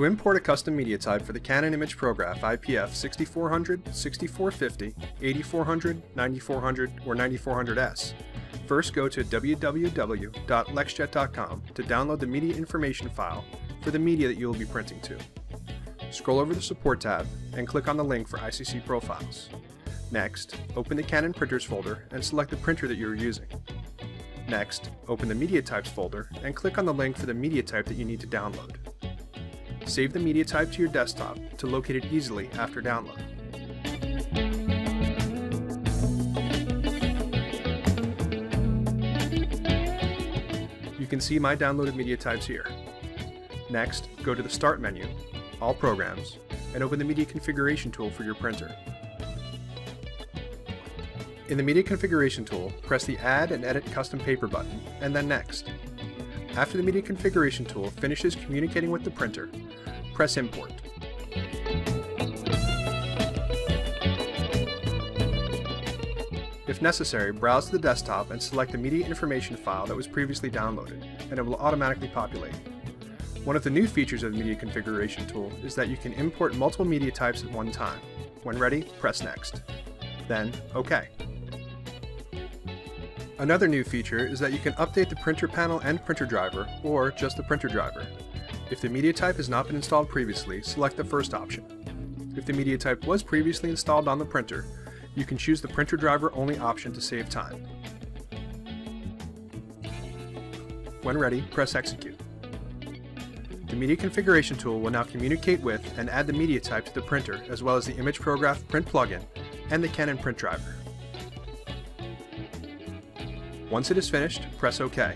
To import a custom media type for the Canon imagePROGRAF IPF 6400, 6450, 8400, 9400, or 9400S, first go to www.lexjet.com to download the media information file for the media that you will be printing to. Scroll over the Support tab and click on the link for ICC profiles. Next, open the Canon Printers folder and select the printer that you are using. Next, open the Media Types folder and click on the link for the media type that you need to download. Save the media type to your desktop to locate it easily after download. You can see my downloaded media types here. Next, go to the Start menu, All Programs, and open the Media Configuration tool for your printer. In the Media Configuration tool, press the Add and Edit Custom Paper button, and then Next. After the Media Configuration tool finishes communicating with the printer, press Import. If necessary, browse to the desktop and select the media information file that was previously downloaded, and it will automatically populate. One of the new features of the Media Configuration tool is that you can import multiple media types at one time. When ready, press Next. Then, OK. Another new feature is that you can update the printer panel and printer driver, or just the printer driver. If the media type has not been installed previously, select the first option. If the media type was previously installed on the printer, you can choose the printer driver only option to save time. When ready, press execute. The media configuration tool will now communicate with and add the media type to the printer as well as the imagePROGRAF print plugin and the Canon print driver. Once it is finished, press OK.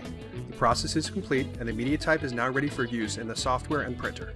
The process is complete and the media type is now ready for use in the software and printer.